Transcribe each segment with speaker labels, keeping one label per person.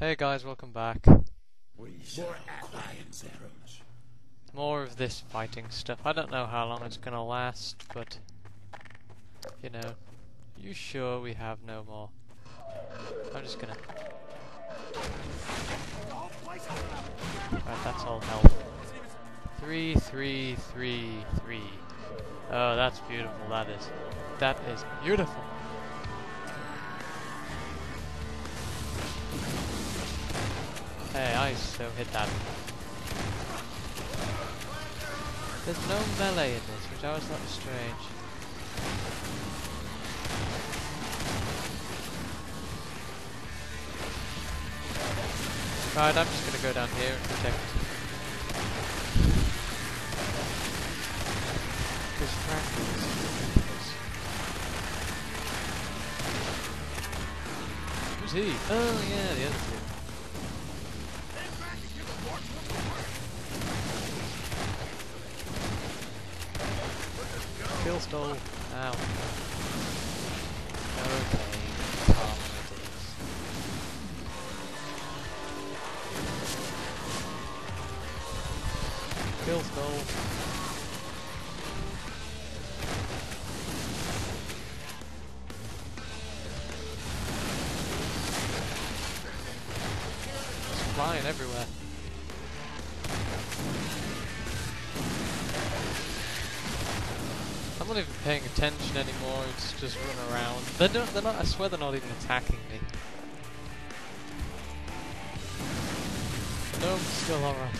Speaker 1: Hey guys, welcome back. More of this fighting stuff. I don't know how long it's gonna last, but you know. You sure we have no more? I'm just gonna Right, that's all health. Three, three, three, three. Oh, that's beautiful, that is. That is beautiful. Hey, I so hit that. There's no melee in this, which I always thought was strange. Right, I'm just gonna go down here and protect. This ridiculous. Who's he? Oh yeah, the other two. Kill stall. Ow. Okay, calm it is. Kill stall. It's flying everywhere. Not even paying attention anymore, it's just run around. They don't, they're not, I swear they're not even attacking me. No, I'm still alright.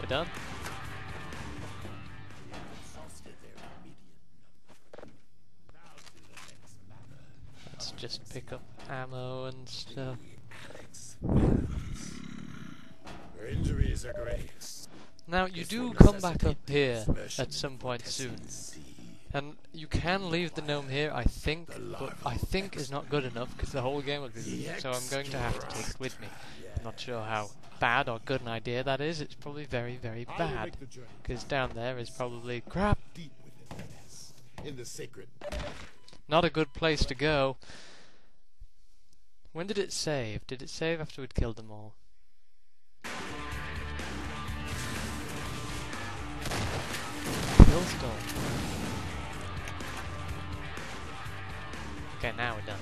Speaker 1: We're done? Let's pick up ammo and stuff.
Speaker 2: Injuries are grave.
Speaker 1: Now, you do come back up here at some point soon. And you can leave the gnome here, I think, but I think is not good enough because the whole game would be. So I'm going to have to take it with me. I'm not sure how bad or good an idea that is. It's probably very, very bad
Speaker 3: make the journey
Speaker 1: because down there is probably crap.
Speaker 3: deep within the nest, in the sacred.
Speaker 1: Not a good place to go. When did it save? Did it save after we'd killed them all? Killstone. Okay, now we're done.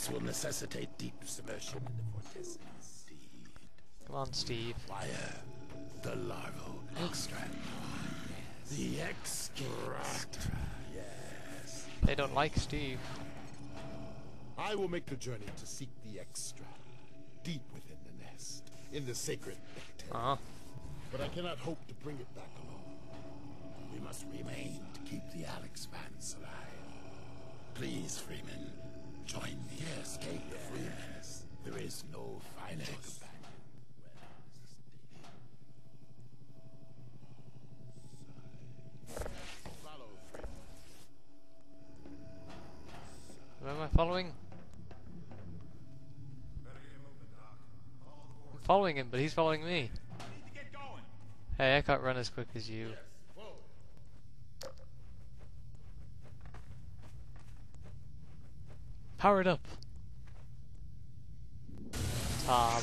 Speaker 2: This will necessitate deep submersion in the. Indeed.
Speaker 1: Come on, Steve.
Speaker 2: Fire the larval extract. The extract. Yes.
Speaker 1: They don't like Steve.
Speaker 3: I will make the journey to seek the extra, deep within the nest, in the sacred nectar.
Speaker 1: Uh huh.
Speaker 3: But I cannot hope to bring it back alone.
Speaker 2: We must remain to keep the Alyx Vance alive. Please, Freeman, join me. Yes, escape Freeman. There is no final companion.
Speaker 3: Follow
Speaker 1: am I following? I'm following him, but he's following me. Hey, I can't run as quick as you. Power it up. Toggle.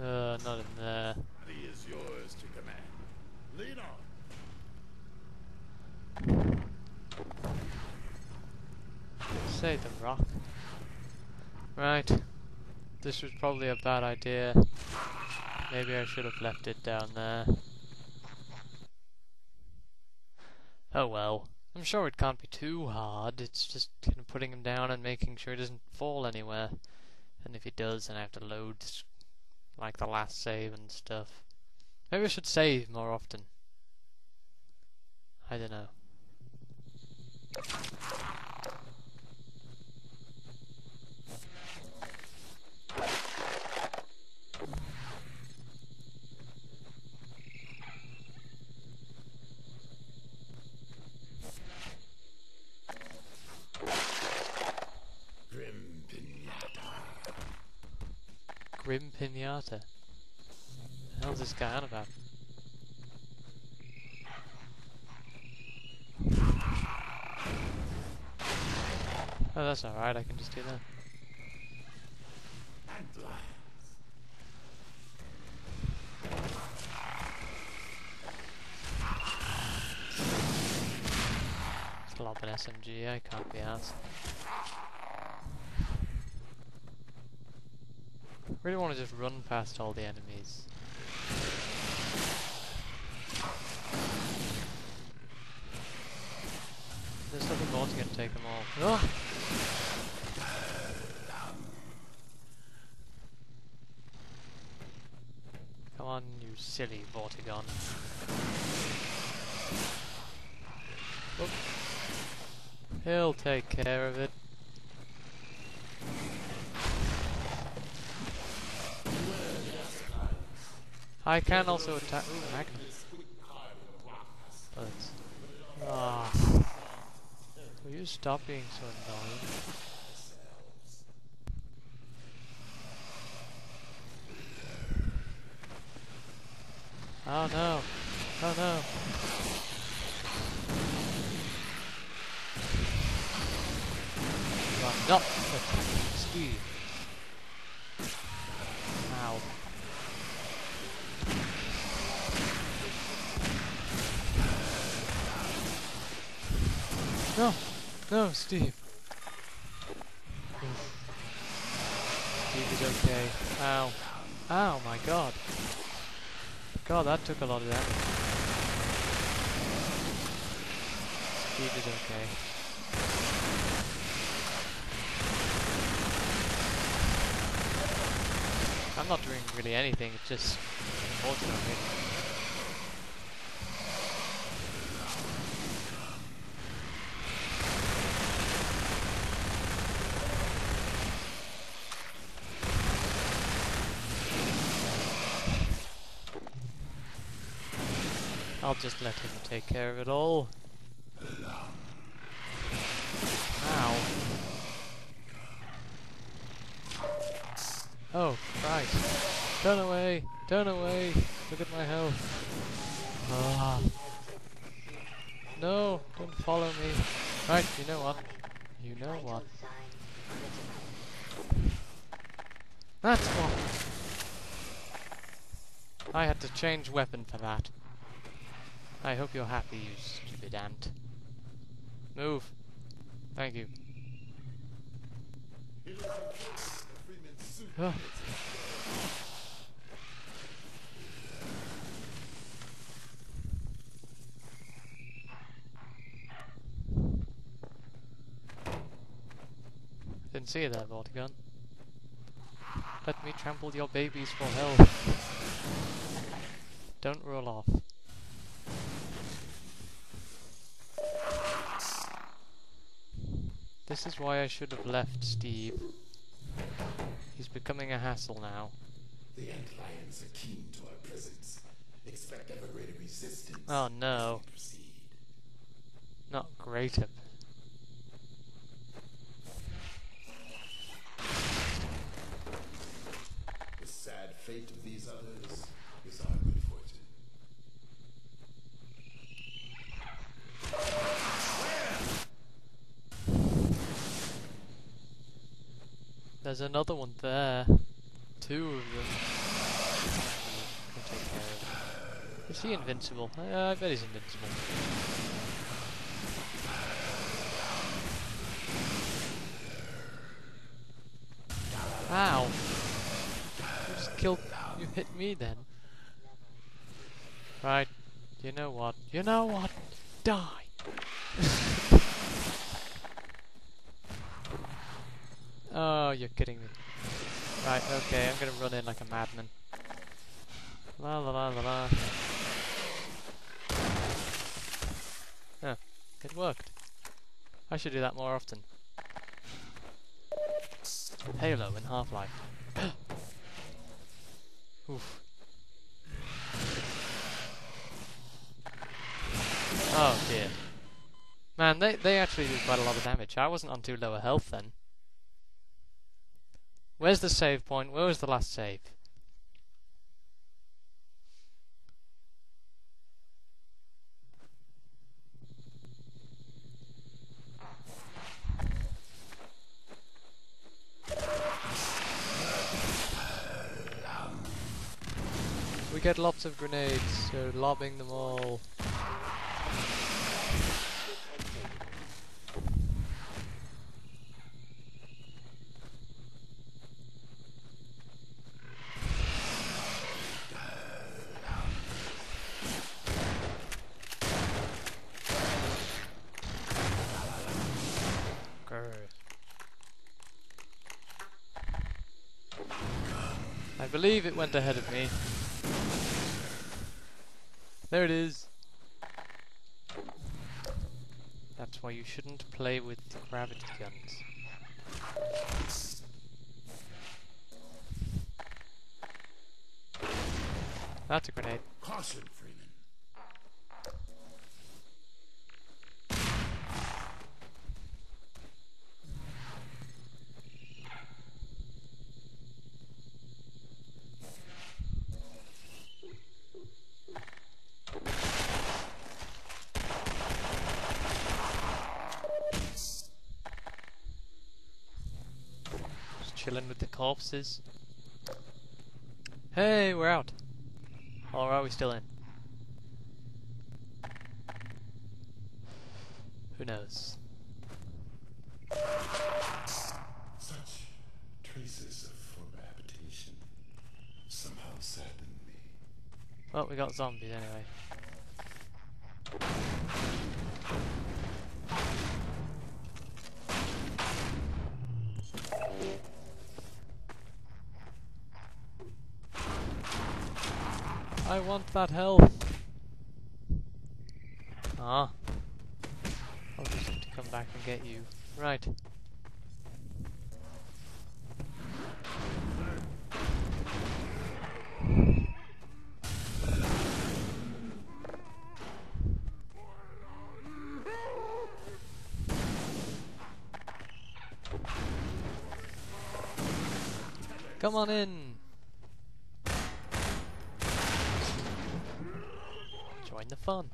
Speaker 1: Uh, not in there.
Speaker 2: He is yours to command.
Speaker 3: Lead on.
Speaker 1: Save the rock. Right. This was probably a bad idea. Maybe I should have left it down there. Oh well. I'm sure it can't be too hard. It's just kind of putting him down and making sure he doesn't fall anywhere. And if he does, then I have to load like the last save and stuff. Maybe I should save more often. I don't know. Grim Pinata. The hell's this guy on about? Oh, that's alright, I can just do that. Lob an SMG, I can't be asked. Really want to just run past all the enemies. There's nothing more to get to take them all. Come on, you silly Vortigaunt. Oop. He'll take care of it. I can also attack. Ooh, Magnum. Bullets. Ah. Will you stop being so annoying? Oh no. Oh no. You are not attacking Steve. Ow. No, Steve. Steve is okay. Ow. Ow, my god. God, that took a lot of damage. Steve is okay. I'm not doing really anything, it's just unfortunately. I'll just let him take care of it all. Ow. Oh, Christ. Turn away! Turn away! Look at my health. Ah. No, don't follow me. Right, you know what? You know what? That's what! I had to change weapon for that. I hope you're happy, you stupid ant. Move. Thank you. Didn't see you there, Vortigaunt. Let me trample your babies for health. Don't roll off. This is why I should have left Steve. He's becoming a hassle now.
Speaker 2: The ant lions are keen to our presence. Expect ever greater resistance.
Speaker 1: Oh no,
Speaker 2: as we proceed.
Speaker 1: not greater.
Speaker 2: The sad fate of these others is our good fortune.
Speaker 1: There's another one there. Two of them. Can take care of. Is he invincible? Uh, I bet he's invincible. Ow! You just killed. You hit me then. Right. You know what? You know what? Die! Oh, you're kidding me. Right, okay, I'm gonna run in like a madman. La la la la la. Oh, it worked. I should do that more often. Halo in Half-Life. Oof. Oh dear. Man, they, they actually did quite a lot of damage. I wasn't on too low a health then. Where's the save point? Where was the last save? We get lots of grenades, so lobbing them all. I believe it went ahead of me. There it is. That's why you shouldn't play with gravity guns. That's a grenade.
Speaker 2: Caution, Freeman.
Speaker 1: Just chilling with the corpses. Hey, we're out. Or are we still in? Who knows?
Speaker 2: Such traces of former habitation somehow sadden me.
Speaker 1: Well, we got zombies anyway. Want that health. Ah. I'll just have to come back and get you. Right. Come on in. Join the fun.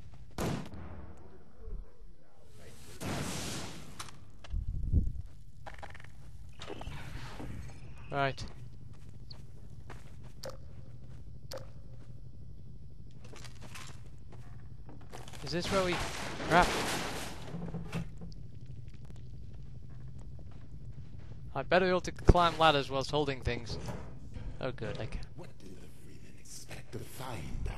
Speaker 1: Right. Is this where we... Crap. I better be able to climb ladders whilst holding things. Oh good, I can.
Speaker 2: What did Freeman expect to find?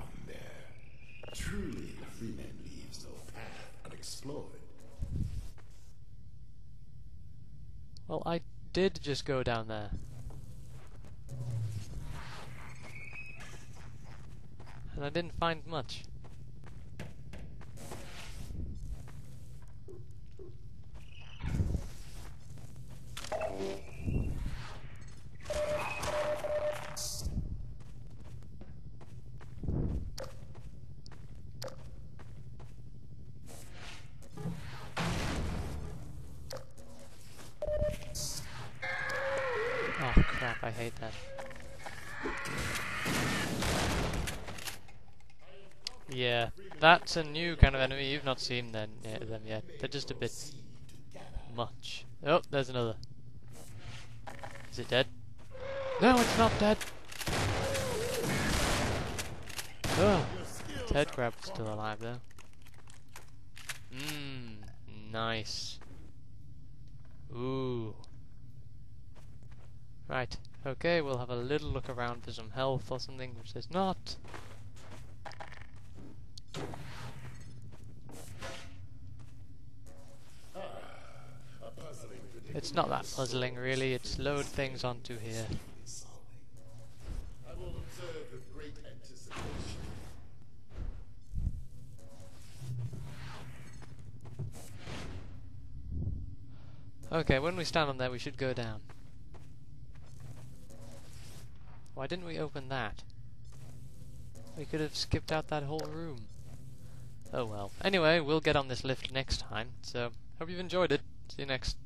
Speaker 2: Truly, the Freeman leaves no path unexplored.
Speaker 1: Well, I did just go down there. And I didn't find much. I hate that. Yeah, that's a new kind of enemy. You've not seen them, yeah, them yet. They're just a bit much. Oh, there's another. Is it dead? No, it's not dead. Oh, headcrab's still alive though. Mmm, nice. Ooh. Right, okay, we'll have a little look around for some health or something, which there's not. It's not that puzzling really, it's load things onto here. Okay, when we stand on there we should go down. Why didn't we open that? We could have skipped out that whole room. Oh well. Anyway, we'll get on this lift next time, so hope you've enjoyed it. See you next